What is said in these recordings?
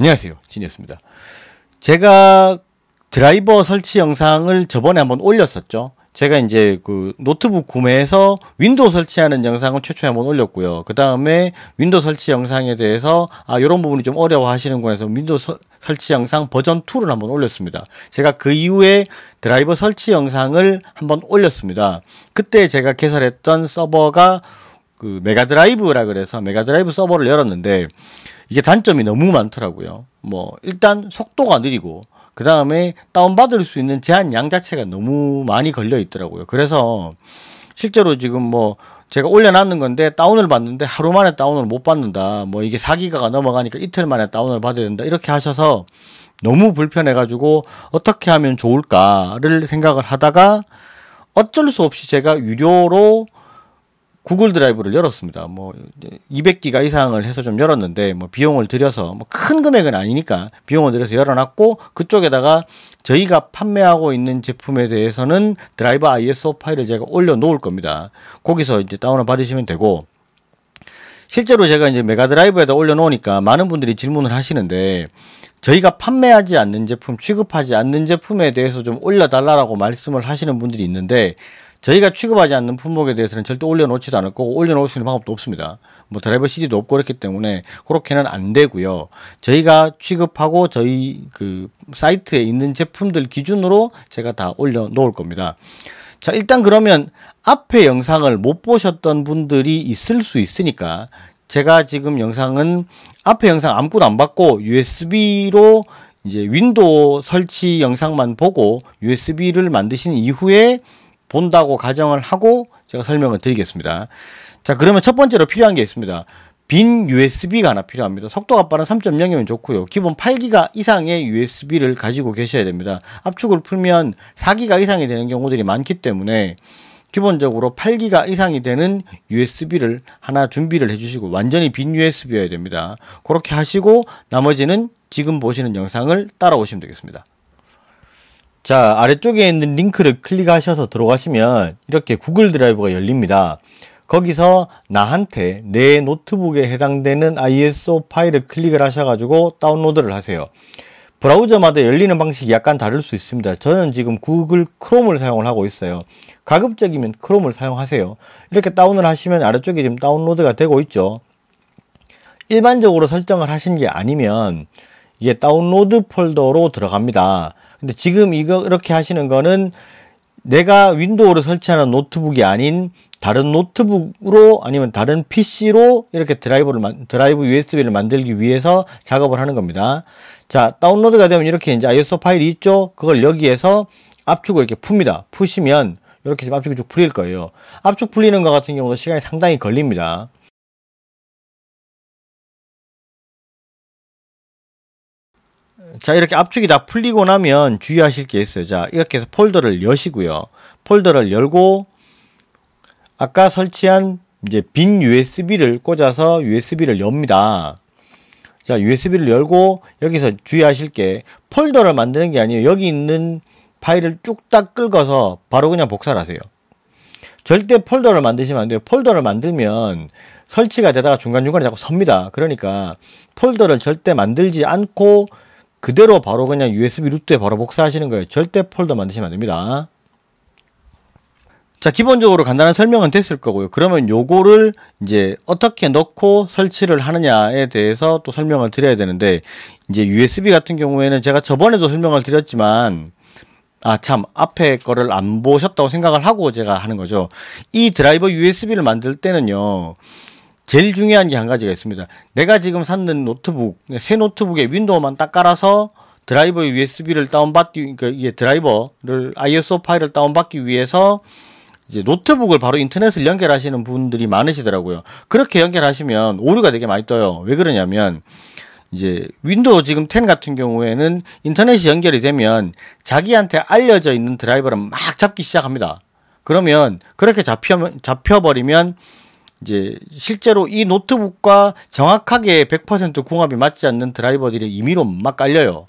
안녕하세요. 진이었습니다. 제가 드라이버 설치 영상을 저번에 한번 올렸었죠. 제가 이제 그 노트북 구매해서 윈도우 설치하는 영상을 최초에 한번 올렸고요. 그 다음에 윈도우 설치 영상에 대해서 아 이런 부분이 좀 어려워 하시는구나 해서 윈도우 서, 설치 영상 버전 2를 한번 올렸습니다. 제가 그 이후에 드라이버 설치 영상을 한번 올렸습니다. 그때 제가 개설했던 서버가 그 메가드라이브라 그래서 메가드라이브 서버를 열었는데 이게 단점이 너무 많더라고요. 뭐 일단 속도가 느리고 그 다음에 다운받을 수 있는 제한 양 자체가 너무 많이 걸려 있더라고요. 그래서 실제로 지금 뭐 제가 올려놨는 건데 다운을 받는데 하루 만에 다운을 못 받는다. 뭐 이게 4기가가 넘어가니까 이틀 만에 다운을 받아야 된다. 이렇게 하셔서 너무 불편해가지고 어떻게 하면 좋을까를 생각을 하다가 어쩔 수 없이 제가 유료로 구글 드라이브를 열었습니다. 뭐 200기가 이상을 해서 좀 열었는데 뭐 비용을 들여서 뭐 큰 금액은 아니니까 비용을 들여서 열어놨고 그쪽에다가 저희가 판매하고 있는 제품에 대해서는 드라이버 ISO 파일을 제가 올려 놓을 겁니다. 거기서 이제 다운을 받으시면 되고 실제로 제가 이제 메가 드라이브에다 올려 놓으니까 많은 분들이 질문을 하시는데 저희가 판매하지 않는 제품, 취급하지 않는 제품에 대해서 좀 올려달라고 말씀을 하시는 분들이 있는데 저희가 취급하지 않는 품목에 대해서는 절대 올려놓지도 않을 거고 올려놓을 수 있는 방법도 없습니다. 뭐 드라이버 CD도 없고 그렇기 때문에 그렇게는 안 되고요. 저희가 취급하고 저희 그 사이트에 있는 제품들 기준으로 제가 다 올려놓을 겁니다. 자 일단 그러면 앞에 영상을 못 보셨던 분들이 있을 수 있으니까 제가 지금 영상은 앞에 영상 아무것도 안 받고 USB로 이제 윈도우 설치 영상만 보고 USB를 만드신 이후에 본다고 가정을 하고 제가 설명을 드리겠습니다. 자, 그러면 첫 번째로 필요한 게 있습니다. 빈 USB가 하나 필요합니다. 속도가 빠른 3.0이면 좋고요. 기본 8기가 이상의 USB를 가지고 계셔야 됩니다. 압축을 풀면 4기가 이상이 되는 경우들이 많기 때문에 기본적으로 8기가 이상이 되는 USB를 하나 준비를 해주시고 완전히 빈 USB여야 됩니다. 그렇게 하시고 나머지는 지금 보시는 영상을 따라오시면 되겠습니다. 자, 아래쪽에 있는 링크를 클릭하셔서 들어가시면 이렇게 구글 드라이브가 열립니다. 거기서 나한테 내 노트북에 해당되는 ISO 파일을 클릭을 하셔가지고 다운로드를 하세요. 브라우저마다 열리는 방식이 약간 다를 수 있습니다. 저는 지금 구글 크롬을 사용을 하고 있어요. 가급적이면 크롬을 사용하세요. 이렇게 다운을 하시면 아래쪽에 지금 다운로드가 되고 있죠. 일반적으로 설정을 하신 게 아니면 이게 다운로드 폴더로 들어갑니다. 근데 지금 이거 이렇게 하시는 거는 내가 윈도우를 설치하는 노트북이 아닌 다른 노트북으로 아니면 다른 PC로 이렇게 드라이브를 드라이브 USB를 만들기 위해서 작업을 하는 겁니다. 자, 다운로드가 되면 이렇게 이제 ISO 파일이 있죠. 그걸 여기에서 압축을 이렇게 풉니다. 푸시면 이렇게 지금 압축이 쭉 풀릴 거예요. 압축 풀리는 것 같은 경우도 시간이 상당히 걸립니다. 자 이렇게 압축이 다 풀리고 나면 주의하실 게 있어요. 자 이렇게 해서 폴더를 여시고요. 폴더를 열고 아까 설치한 이제 빈 USB를 꽂아서 USB를 엽니다. 자 USB를 열고 여기서 주의하실 게 폴더를 만드는 게 아니에요. 여기 있는 파일을 쭉다 긁어서 바로 그냥 복사를 하세요. 절대 폴더를 만드시면 안 돼요. 폴더를 만들면 설치가 되다가 중간중간에 자꾸 섭니다. 그러니까 폴더를 절대 만들지 않고 그대로 바로 그냥 USB 루트에 바로 복사하시는 거예요. 절대 폴더 만드시면 안 됩니다. 자, 기본적으로 간단한 설명은 됐을 거고요. 그러면 요거를 이제 어떻게 넣고 설치를 하느냐에 대해서 또 설명을 드려야 되는데, 이제 USB 같은 경우에는 제가 저번에도 설명을 드렸지만, 아, 참, 앞에 거를 안 보셨다고 생각을 하고 제가 하는 거죠. 이 드라이버 USB를 만들 때는요, 제일 중요한 게 한 가지가 있습니다. 내가 지금 샀는 노트북, 새 노트북에 윈도우만 딱 깔아서 드라이버 USB를 다운받기, 그 이게 드라이버를 ISO 파일을 다운받기 위해서 이제 노트북을 바로 인터넷을 연결하시는 분들이 많으시더라고요. 그렇게 연결하시면 오류가 되게 많이 떠요. 왜 그러냐면 이제 윈도우 지금 10 같은 경우에는 인터넷이 연결이 되면 자기한테 알려져 있는 드라이버를 막 잡기 시작합니다. 그러면 그렇게 잡혀 잡혀버리면 이제 실제로 이 노트북과 정확하게 100% 궁합이 맞지 않는 드라이버들이 임의로 막 깔려요.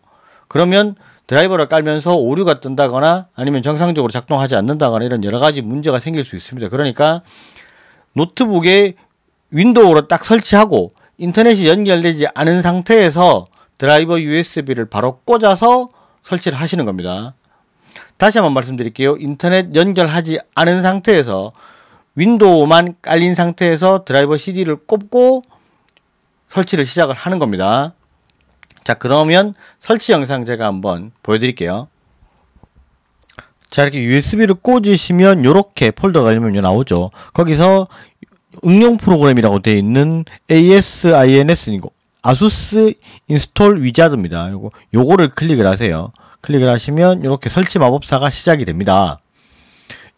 그러면 드라이버를 깔면서 오류가 뜬다거나 아니면 정상적으로 작동하지 않는다거나 이런 여러 가지 문제가 생길 수 있습니다. 그러니까 노트북에 윈도우로 딱 설치하고 인터넷이 연결되지 않은 상태에서 드라이버 USB를 바로 꽂아서 설치를 하시는 겁니다. 다시 한번 말씀드릴게요. 인터넷 연결하지 않은 상태에서 윈도우만 깔린 상태에서 드라이버 CD를 꼽고 설치를 시작을 하는 겁니다. 자, 그러면 설치 영상 제가 한번 보여드릴게요. 자, 이렇게 USB를 꽂으시면 이렇게 폴더가 열면 나오죠. 거기서 응용 프로그램이라고 되어 있는 ASINS이고 아수스 Install Wizard입니다. 요거 요거를 클릭을 하세요. 클릭을 하시면 이렇게 설치 마법사가 시작이 됩니다.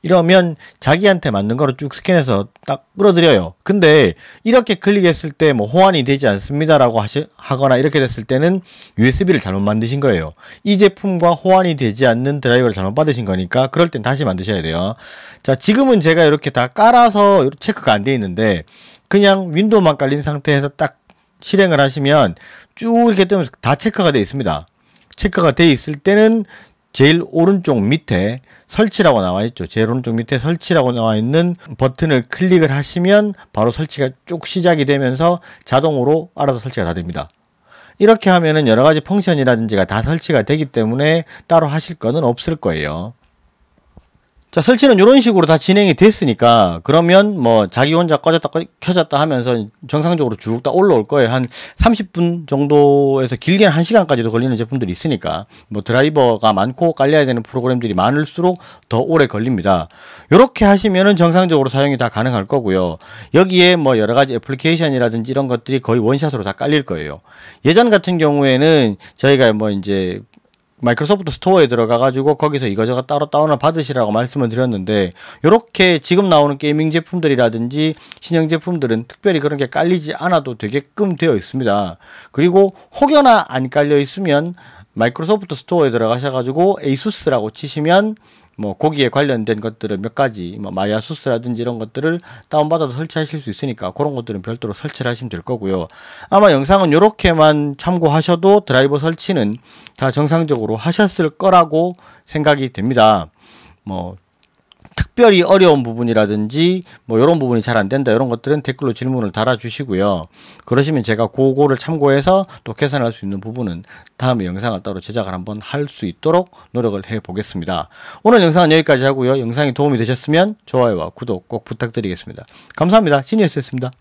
이러면 자기한테 맞는 거를 쭉 스캔해서 딱 끌어들여요. 근데 이렇게 클릭했을 때 뭐 호환이 되지 않습니다라고 하시, 하거나 이렇게 됐을 때는 USB를 잘못 만드신 거예요. 이 제품과 호환이 되지 않는 드라이버를 잘못 받으신 거니까 그럴 땐 다시 만드셔야 돼요. 자, 지금은 제가 이렇게 다 깔아서 체크가 안 돼 있는데 그냥 윈도우만 깔린 상태에서 딱 실행을 하시면 쭉 이렇게 뜨면 다 체크가 돼 있습니다. 체크가 돼 있을 때는 제일 오른쪽 밑에 설치라고 나와 있죠. 제일 오른쪽 밑에 설치라고 나와 있는 버튼을 클릭을 하시면 바로 설치가 쭉 시작이 되면서 자동으로 알아서 설치가 다 됩니다. 이렇게 하면은 여러 가지 펑션이라든지가 다 설치가 되기 때문에 따로 하실 거는 없을 거예요. 자, 설치는 이런 식으로 다 진행이 됐으니까 그러면 뭐 자기 혼자 꺼졌다 켜졌다 하면서 정상적으로 쭉 다 올라올 거예요. 한 30분 정도에서 길게는 1시간까지도 걸리는 제품들이 있으니까 뭐 드라이버가 많고 깔려야 되는 프로그램들이 많을수록 더 오래 걸립니다. 이렇게 하시면은 정상적으로 사용이 다 가능할 거고요. 여기에 뭐 여러 가지 애플리케이션이라든지 이런 것들이 거의 원샷으로 다 깔릴 거예요. 예전 같은 경우에는 저희가 뭐 이제 마이크로소프트 스토어에 들어가 가지고 거기서 이거저거 따로 다운을 받으시라고 말씀을 드렸는데 이렇게 지금 나오는 gaming 제품들이라든지 신형 제품들은 특별히 그런 게 깔리지 않아도 되게끔 되어 있습니다. 그리고 혹여나 안 깔려 있으면 마이크로소프트 스토어에 들어가셔 가지고 에이수스라고 치시면 뭐 거기에 관련된 것들을 몇 가지 뭐 MyASUS라든지 이런 것들을 다운받아서 설치하실 수 있으니까 그런 것들은 별도로 설치를 하시면 될 거고요. 아마 영상은 이렇게만 참고하셔도 드라이버 설치는 다 정상적으로 하셨을 거라고 생각이 됩니다. 뭐 특별히 어려운 부분이라든지 뭐 이런 부분이 잘 안 된다 이런 것들은 댓글로 질문을 달아주시고요. 그러시면 제가 그거를 참고해서 또 개선할 수 있는 부분은 다음에 영상을 따로 제작을 한번 할 수 있도록 노력을 해 보겠습니다. 오늘 영상은 여기까지 하고요. 영상이 도움이 되셨으면 좋아요와 구독 꼭 부탁드리겠습니다. 감사합니다. 시니어스였습니다.